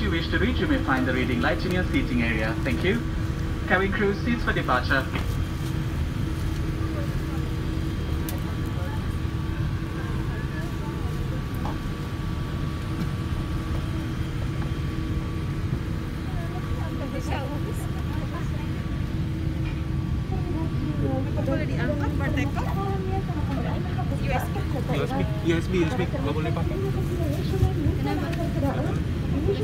you wish to read, you may find the reading light in your seating area. Thank you. Cabin crew, seats for departure. USB, USB nggak boleh pakai. kenapa Your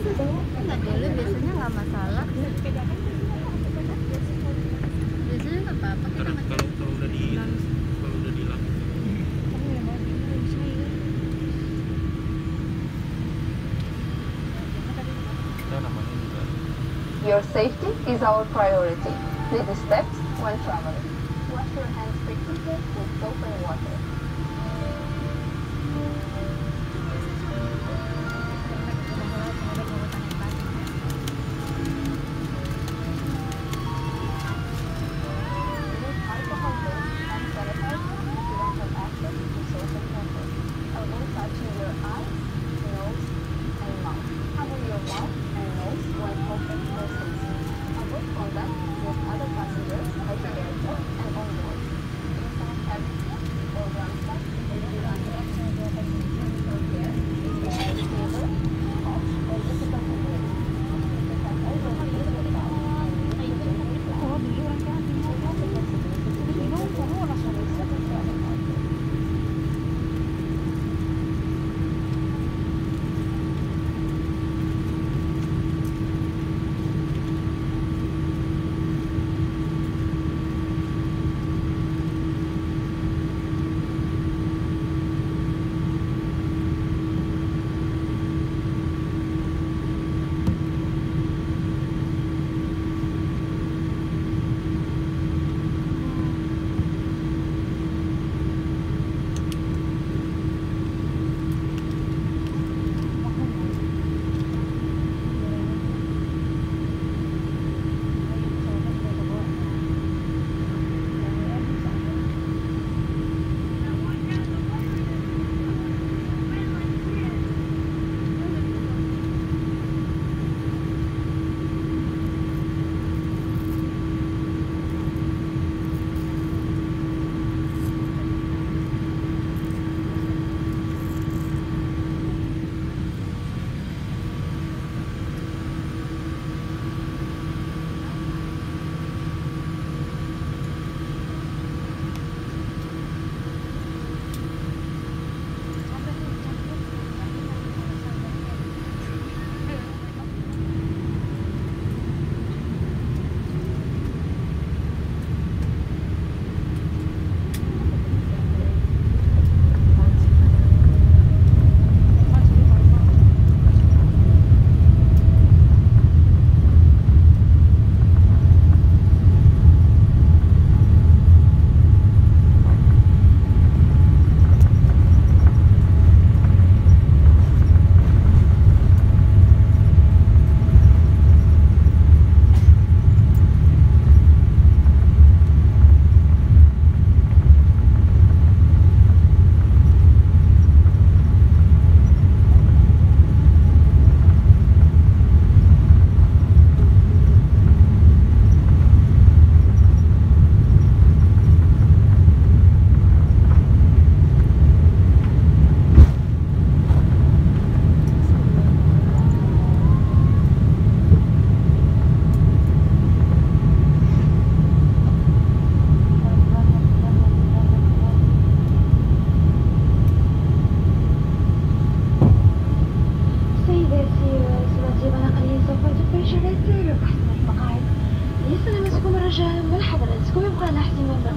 safety is our priority. Please steps when traveling. Wash your hands frequently with soap and water.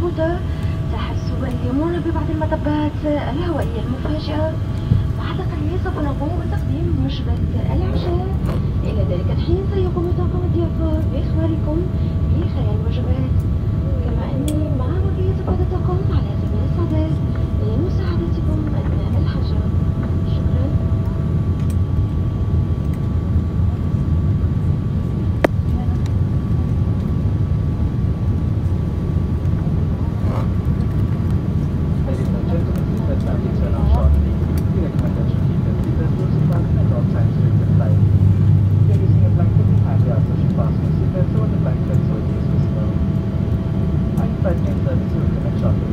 الاحتمال مربوطة تحسوا اليومون ببعض المطبات الهوائية المفاجئة. قليلا سوف نقوم بتقديم وجبة العشاء. إلى ذلك الحين سيقوم طاقم الضيافة بإخباركم بخلال الوجبات 嗯，是。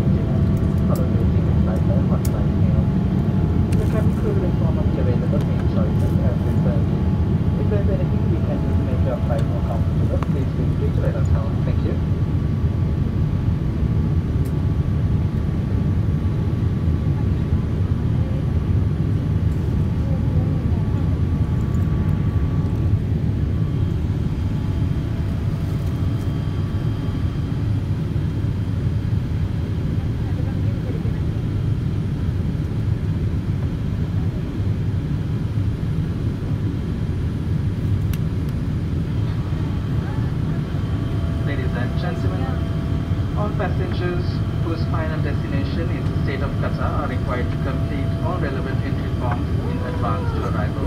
gentlemen, all passengers whose final destination is the state of Qatar are required to complete all relevant entry forms in advance to arrival.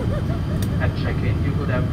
At check-in, you could have